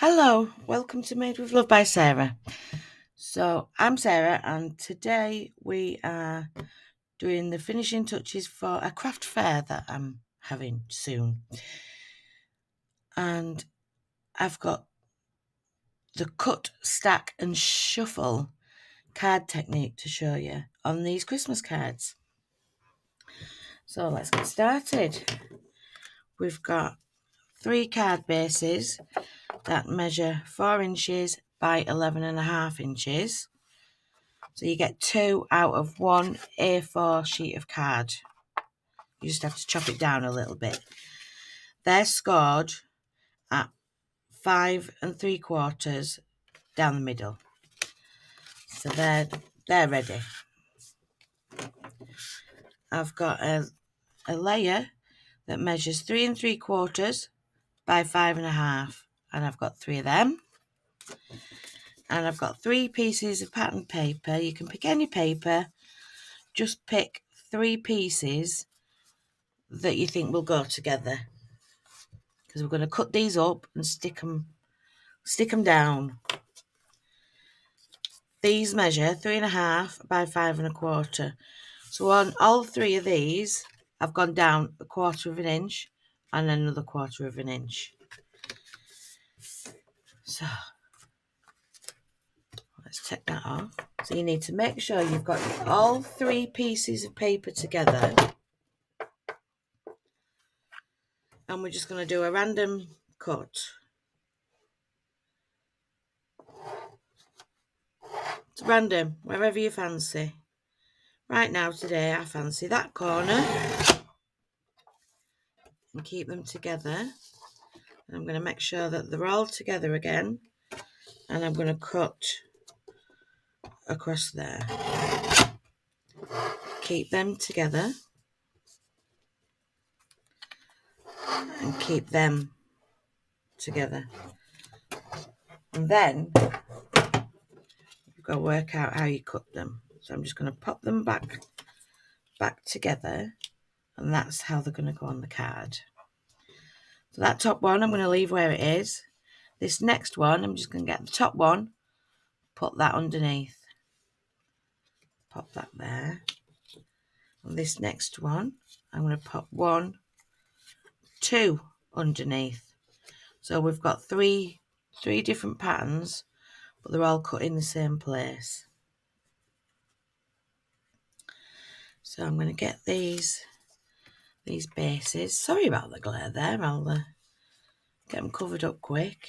Hello, welcome to Made with Love by Sarah. So, I'm Sarah, and today we are doing the finishing touches for a craft fair that I'm having soon. And I've got the cut, stack, and shuffle card technique to show you on these Christmas cards. So, let's get started. We've got three card bases that measure four inches by 11 and a half inches. So you get two out of one A4 sheet of card. You just have to chop it down a little bit. They're scored at five and three quarters down the middle. So they're, they're ready. I've got a, a layer that measures three and three quarters by five and a half and I've got three of them. And I've got three pieces of pattern paper. You can pick any paper, just pick three pieces that you think will go together. Because we're going to cut these up and stick them, stick them down. These measure three and a half by five and a quarter. So on all three of these, I've gone down a quarter of an inch and another quarter of an inch. So let's take that off. So you need to make sure you've got all three pieces of paper together. And we're just going to do a random cut. It's random, wherever you fancy. Right now, today, I fancy that corner. And keep them together. I'm going to make sure that they're all together again. And I'm going to cut across there. Keep them together. And keep them together. And then you've got to work out how you cut them. So I'm just going to pop them back back together and that's how they're going to go on the card. So that top one I'm going to leave where it is. This next one, I'm just going to get the top one, put that underneath. Pop that there. And this next one, I'm going to pop one, two underneath. So we've got three, three different patterns, but they're all cut in the same place. So I'm going to get these these bases. Sorry about the glare there. I'll uh, get them covered up quick.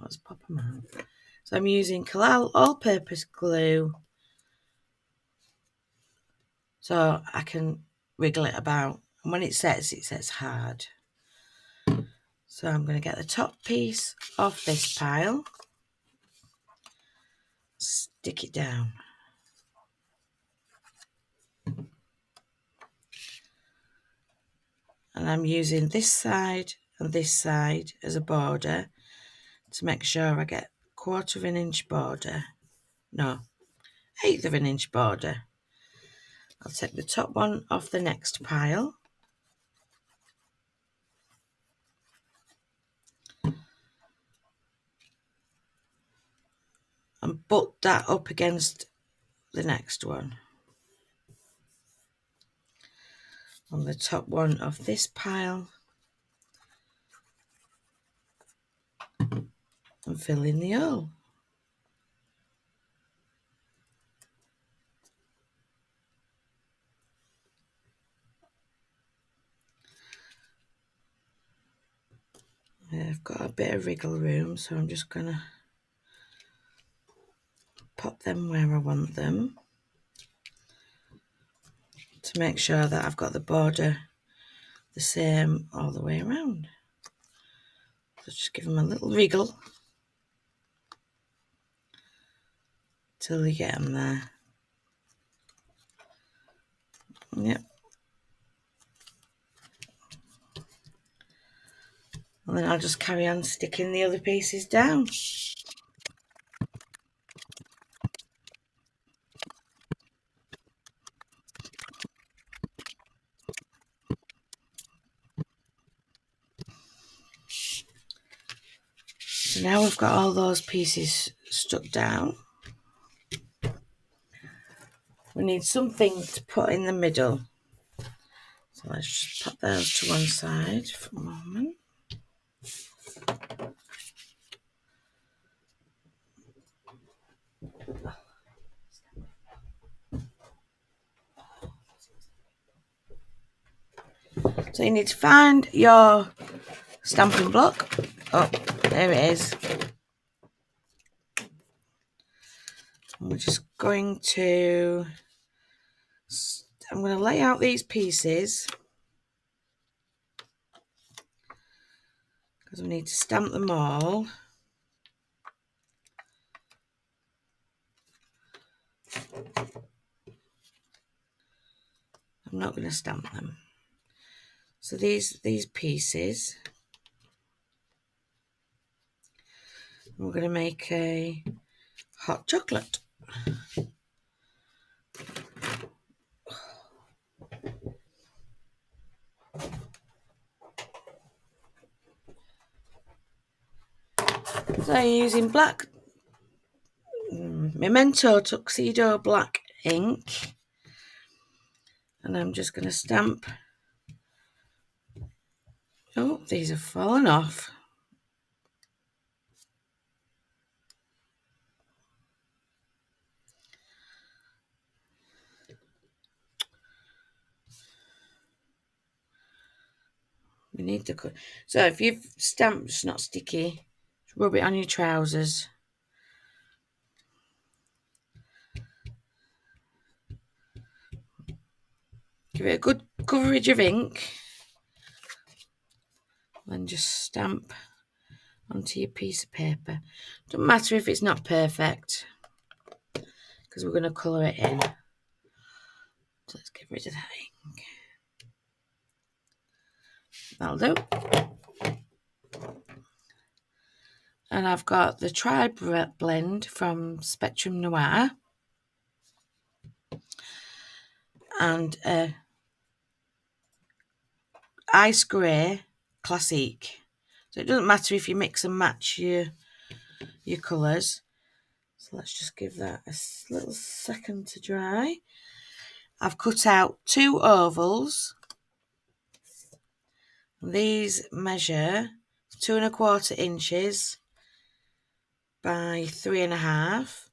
Let's pop them out. So I'm using Collall all-purpose glue so I can wriggle it about. And when it sets, it sets hard. So I'm going to get the top piece off this pile, stick it down. And I'm using this side and this side as a border to make sure I get quarter of an inch border. No eighth of an inch border. I'll take the top one off the next pile. And butt that up against the next one on the top one of this pile and fill in the hole. I've got a bit of wriggle room, so I'm just going to pop them where I want them to make sure that I've got the border the same all the way around. So just give them a little wriggle till you get them there. Yep. And then I'll just carry on sticking the other pieces down. So now we've got all those pieces stuck down. We need something to put in the middle. So let's just put those to one side for a moment. So you need to find your stamping block. Oh, there it is. we're just going to, I'm going to lay out these pieces because we need to stamp them all. I'm not going to stamp them. So these these pieces, we're going to make a hot chocolate. So using black mm, Memento Tuxedo black ink and I'm just going to stamp oh these have fallen off we need to cut. So if you've stamped it's not sticky rub it on your trousers. Give it a good coverage of ink. Then just stamp onto your piece of paper. Doesn't matter if it's not perfect because we're going to colour it in. So let's get rid of that ink that'll do and I've got the Tribe blend from Spectrum Noir. And a ice grey classic. So it doesn't matter if you mix and match your your colours. So let's just give that a little second to dry. I've cut out two ovals these measure two and a quarter inches by three and a half.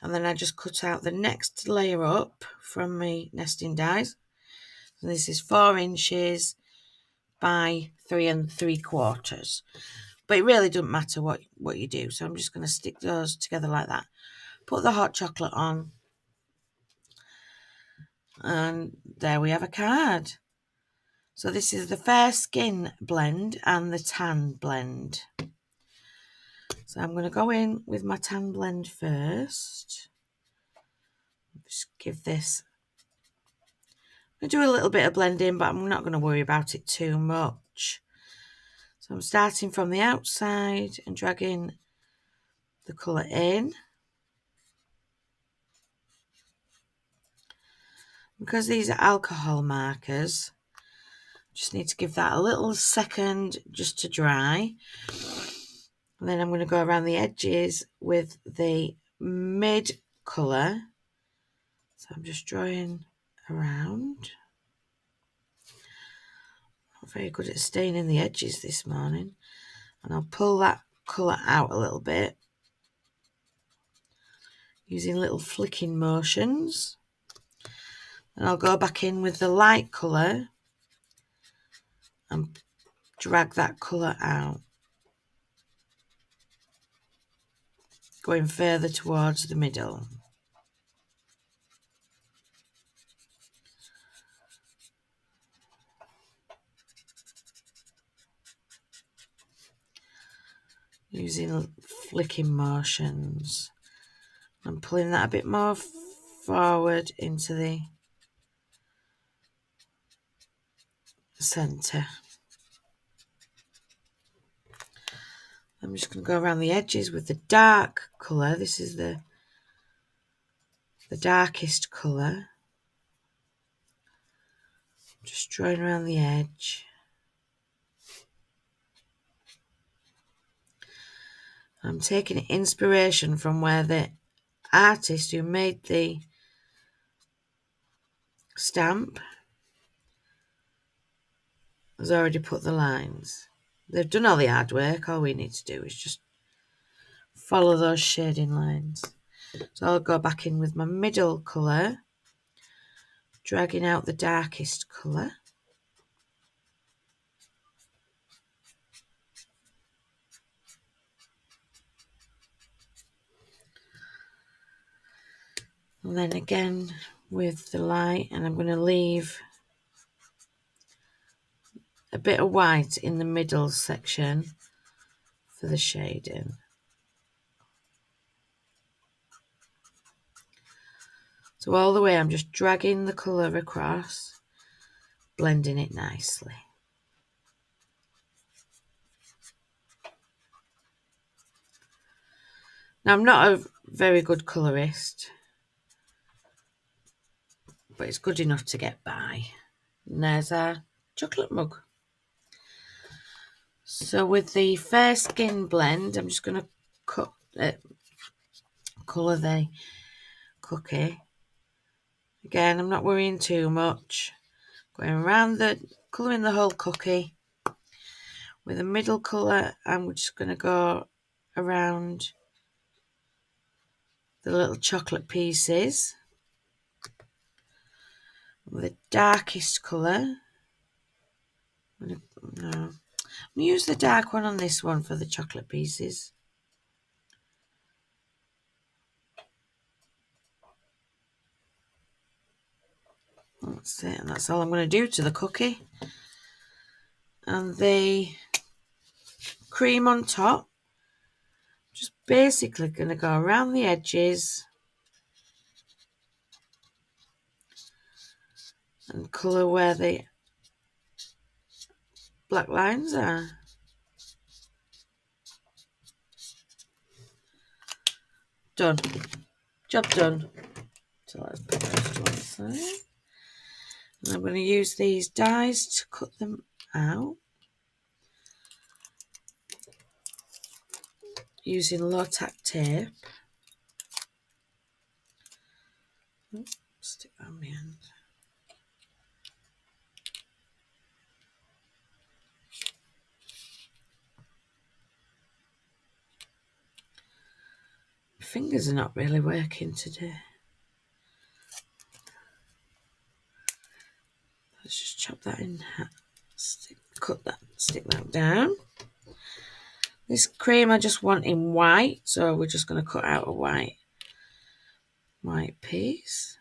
And then I just cut out the next layer up from my nesting dies. And this is four inches by three and three quarters. But it really doesn't matter what what you do. So I'm just going to stick those together like that. Put the hot chocolate on. And there we have a card so this is the fair skin blend and the tan blend so I'm going to go in with my tan blend first. Just give this, to do a little bit of blending, but I'm not going to worry about it too much. So I'm starting from the outside and dragging the colour in. Because these are alcohol markers, just need to give that a little second just to dry. And then I'm going to go around the edges with the mid colour. So I'm just drawing around. Not very good at staining the edges this morning. And I'll pull that colour out a little bit. Using little flicking motions. And I'll go back in with the light colour and drag that colour out. going further towards the middle. Using flicking motions and pulling that a bit more forward into the centre. I'm just going to go around the edges with the dark colour. This is the, the darkest colour. Just drawing around the edge. I'm taking inspiration from where the artist who made the stamp has already put the lines. They've done all the hard work. All we need to do is just follow those shading lines. So I'll go back in with my middle colour, dragging out the darkest colour. And then again with the light and I'm going to leave a bit of white in the middle section for the shading. So all the way I'm just dragging the colour across, blending it nicely. Now I'm not a very good colourist, but it's good enough to get by. And there's our chocolate mug. So with the fair skin blend, I'm just going to cut uh, colour the cookie. Again, I'm not worrying too much. Going around the, colouring the whole cookie. With a middle colour, I'm just going to go around the little chocolate pieces with the darkest colour. I'm use the dark one on this one for the chocolate pieces. That's it, and that's all I'm going to do to the cookie. And the cream on top, just basically going to go around the edges and colour where the black lines are. Done. Job done. So let's put those to one. And I'm going to use these dies to cut them out. Using low tack tape. Stick that on the end. Fingers are not really working today. Let's just chop that in Stick, cut that, stick that down. This cream I just want in white, so we're just going to cut out a white, white piece.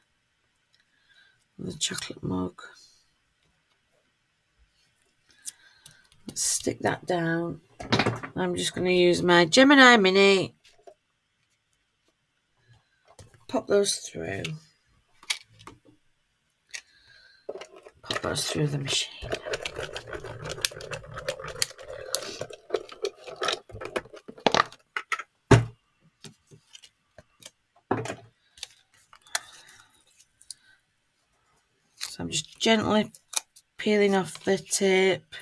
The chocolate mug. Let's stick that down. I'm just going to use my Gemini Mini pop those through. Pop those through the machine. So I'm just gently peeling off the tape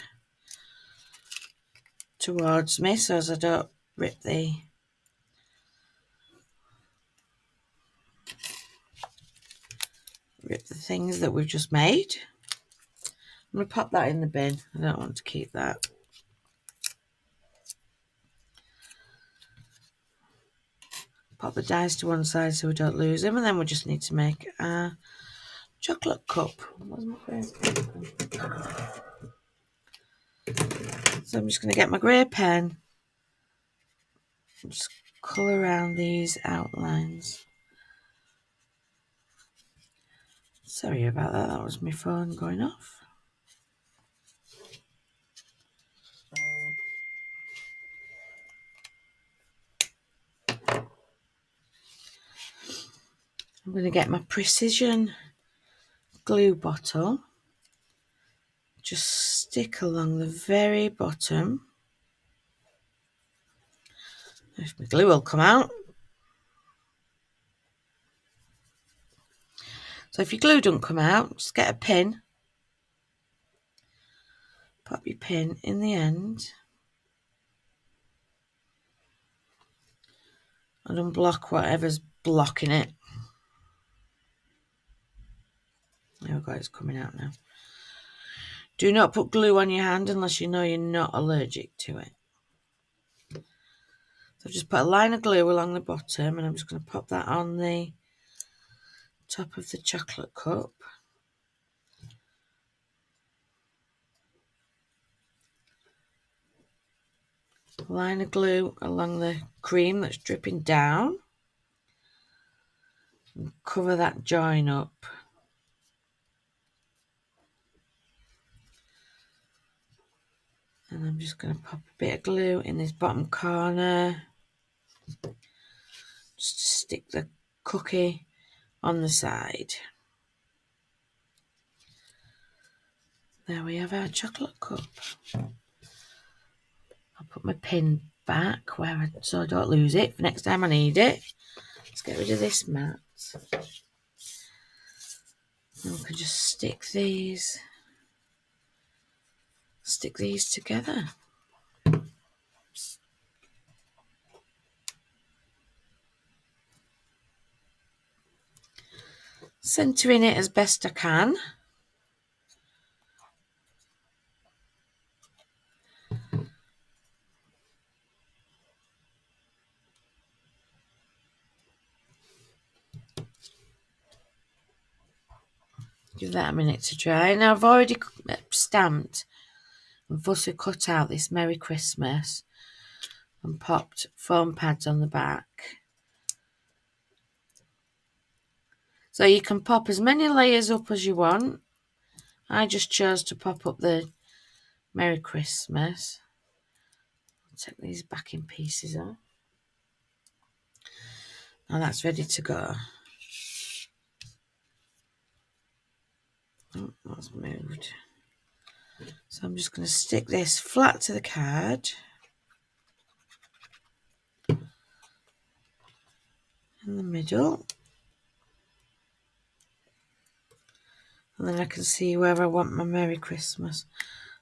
towards me so as I don't rip the rip the things that we've just made. I'm going to pop that in the bin. I don't want to keep that. Pop the dice to one side so we don't lose them. And then we just need to make a chocolate cup. So I'm just going to get my grey pen just colour around these outlines. Sorry about that, that was my phone going off. I'm going to get my precision glue bottle, just stick along the very bottom. If my glue will come out. So if your glue don't come out, just get a pin. Pop your pin in the end. and unblock whatever's blocking it. There we go, it's coming out now. Do not put glue on your hand unless you know you're not allergic to it. So I've just put a line of glue along the bottom and I'm just going to pop that on the top of the chocolate cup. line of glue along the cream that's dripping down and cover that join up. And I'm just going to pop a bit of glue in this bottom corner just to stick the cookie on the side. There we have our chocolate cup. I'll put my pin back where I, so I don't lose it for next time I need it. Let's get rid of this mat. And we can just stick these stick these together. Centering it as best I can. Give that a minute to dry. Now I've already uh, stamped and fussy cut out this Merry Christmas and popped foam pads on the back. So you can pop as many layers up as you want. I just chose to pop up the Merry Christmas. Take these backing pieces off. Now that's ready to go. Oh, that's moved. So I'm just going to stick this flat to the card. In the middle. And then I can see where I want my Merry Christmas.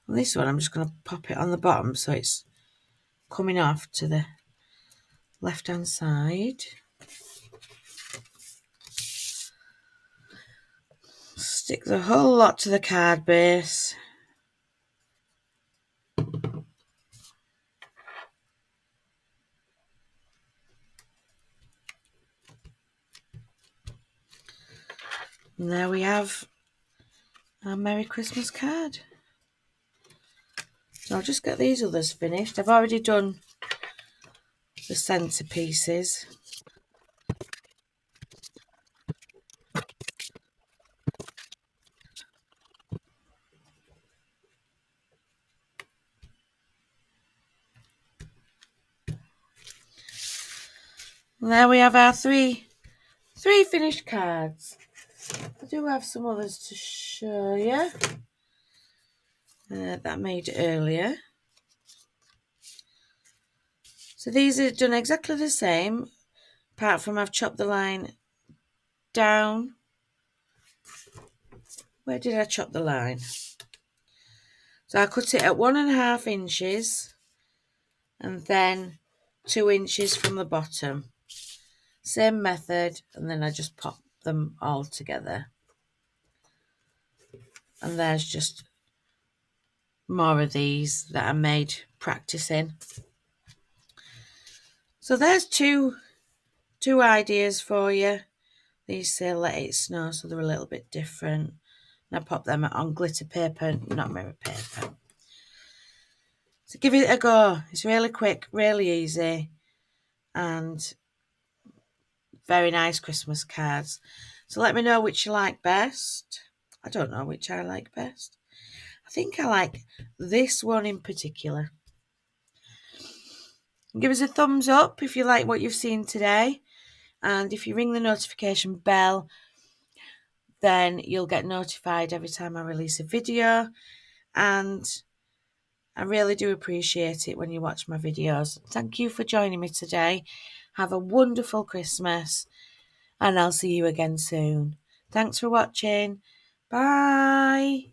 On this one, I'm just going to pop it on the bottom so it's coming off to the left-hand side. Stick the whole lot to the card base. And there we have our Merry Christmas card. So I'll just get these others finished. I've already done the centre pieces. There we have our three, three finished cards. I do have some others to show you uh, that made earlier. So these are done exactly the same, apart from I've chopped the line down. Where did I chop the line? So I cut it at one and a half inches and then two inches from the bottom. Same method, and then I just pop them all together. And there's just more of these that I made practicing. So there's two two ideas for you. These say let it snow, so they're a little bit different. And I pop them on glitter paper, not mirror paper. So give it a go. It's really quick, really easy. And very nice Christmas cards. So let me know which you like best. I don't know which I like best. I think I like this one in particular. Give us a thumbs up if you like what you've seen today. And if you ring the notification bell, then you'll get notified every time I release a video. And I really do appreciate it when you watch my videos. Thank you for joining me today. Have a wonderful Christmas, and I'll see you again soon. Thanks for watching. Bye.